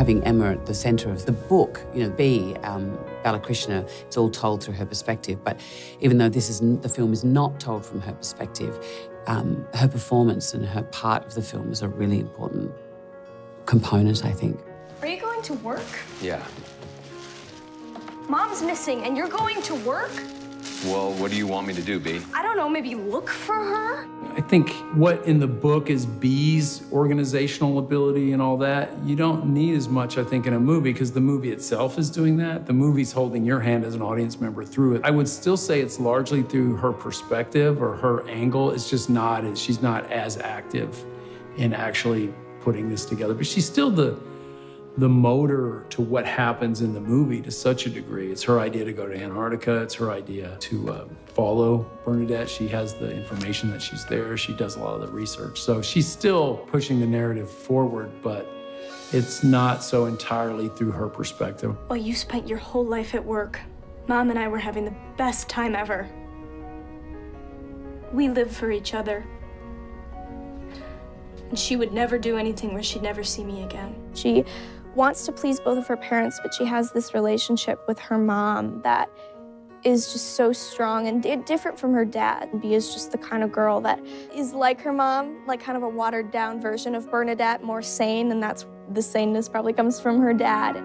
having Emma at the centre of the book, you know, Bee, um, Balakrishna, it's all told through her perspective. But even though this is the film is not told from her perspective, um, her performance and her part of the film is a really important component, I think. Are you going to work? Yeah. Mom's missing, and you're going to work? Well, what do you want me to do, Bee? I don't know, maybe look for her? I think what in the book is Bee's organizational ability and all that, you don't need as much, I think, in a movie because the movie itself is doing that. The movie's holding your hand as an audience member through it. I would still say it's largely through her perspective or her angle. It's just not, she's not as active in actually putting this together, but she's still the the motor to what happens in the movie to such a degree. It's her idea to go to Antarctica. It's her idea to uh, follow Bernadette. She has the information that she's there. She does a lot of the research. So she's still pushing the narrative forward, but it's not so entirely through her perspective. Well, you spent your whole life at work. Mom and I were having the best time ever. We live for each other. And she would never do anything where she'd never see me again. She wants to please both of her parents, but she has this relationship with her mom that is just so strong and different from her dad. Bee is just the kind of girl that is like her mom, like kind of a watered down version of Bernadette, more sane, and that's the saneness probably comes from her dad.